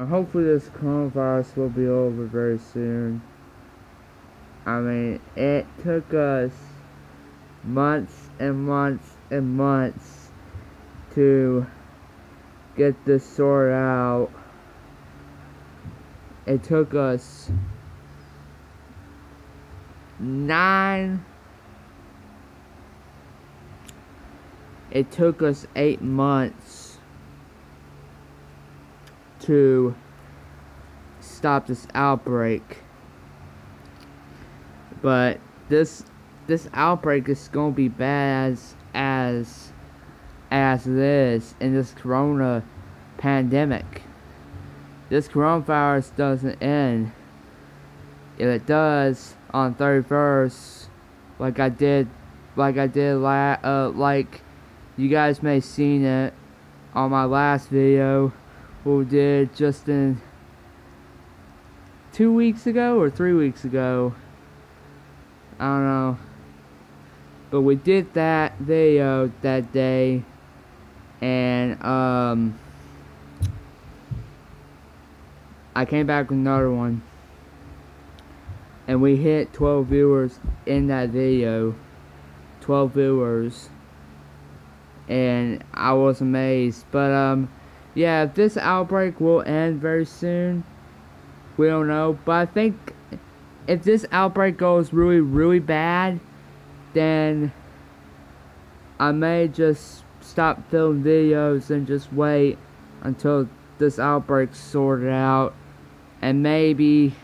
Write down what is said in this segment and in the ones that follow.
uh, hopefully this coronavirus will be over very soon. I mean, it took us months and months and months to get this sorted out. It took us nine it took us eight months to stop this outbreak. But this this outbreak is gonna be bad as as as it is in this corona pandemic. This coronavirus doesn't end. If it does on 31st like I did like I did la uh, like you guys may have seen it on my last video we did just in two weeks ago or three weeks ago? I don't know. But we did that video that day and um I came back with another one. And we hit 12 viewers in that video. 12 viewers. And I was amazed. But um yeah this outbreak will end very soon. We don't know but I think if this outbreak goes really really bad then I may just stop filming videos and just wait until this outbreak's sorted out. And maybe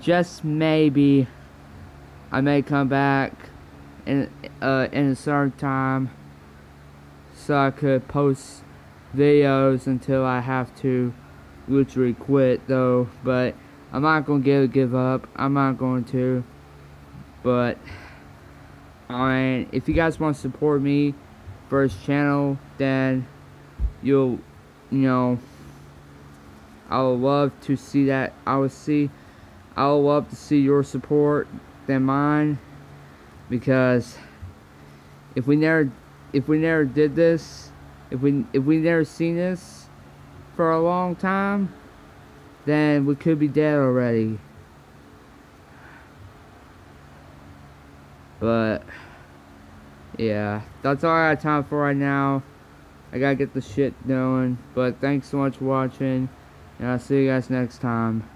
just maybe I may come back in uh, in a certain time so I could post videos until I have to literally quit though. But I'm not gonna give give up. I'm not going to. But I mean if you guys want to support me for his channel then you'll you know I would love to see that. I would see I would love to see your support than mine because if we never if we never did this if we if we never seen this for a long time then we could be dead already. But yeah that's all I have time for right now. I gotta get the shit going but thanks so much for watching and I'll see you guys next time